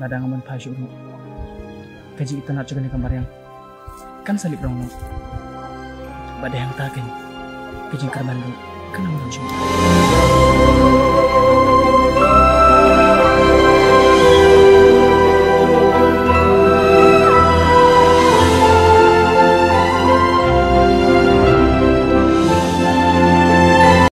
nada ngaman pasyu ru kaji kita nak coba kamar yang kan salib dong pada yang takin kaji kerbau kan aman cuma